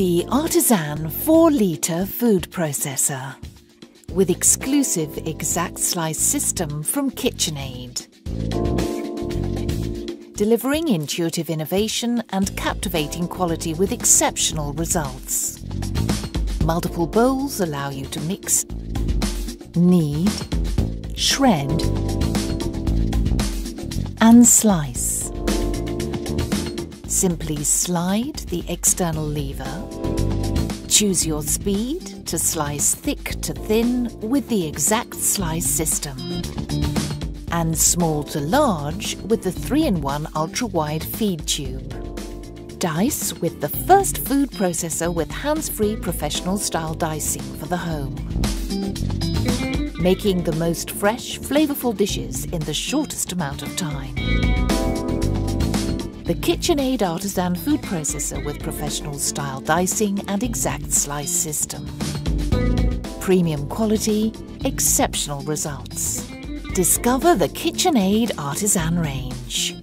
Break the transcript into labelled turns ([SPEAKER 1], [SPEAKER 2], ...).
[SPEAKER 1] The Artisan 4 litre food processor with exclusive exact slice system from KitchenAid. Delivering intuitive innovation and captivating quality with exceptional results. Multiple bowls allow you to mix, knead, shred and slice. Simply slide the external lever. Choose your speed to slice thick to thin with the exact slice system. And small to large with the 3-in-1 ultra-wide feed tube. Dice with the first food processor with hands-free professional style dicing for the home. Making the most fresh, flavourful dishes in the shortest amount of time. The KitchenAid Artisan food processor with professional style dicing and exact slice system. Premium quality, exceptional results. Discover the KitchenAid Artisan range.